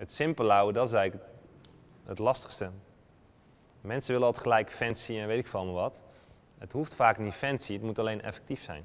Het simpel houden, dat is eigenlijk het lastigste. Mensen willen altijd gelijk fancy en weet ik veel wat. Het hoeft vaak niet fancy, het moet alleen effectief zijn.